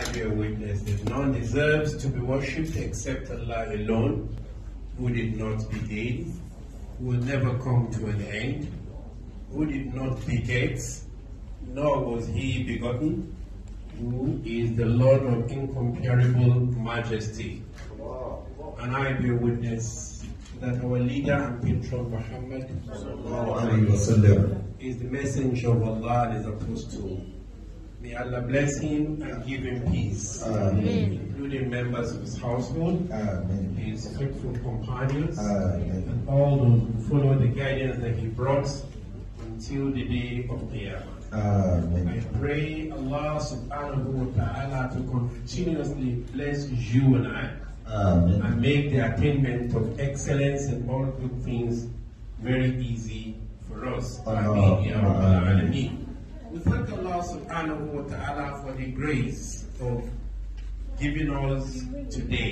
I bear witness that none deserves to be worshipped except Allah alone, who did not begin, who will never come to an end, who did not beget, nor was he begotten, who is the Lord of incomparable majesty. And I bear witness that our leader and patron Muhammad is the messenger of Allah and his apostle. May Allah bless him and give him peace, Amen. including members of his household, Amen. his faithful companions, Amen. and all those who follow the guidance that he brought until the day of Qiyamah. I pray Allah subhanahu wa ta'ala to continuously bless you and I Amen. and make the attainment of excellence and all good things very easy for us. Ameen, ya Rabbal subhanahu wa ta'ala for the grace of giving us today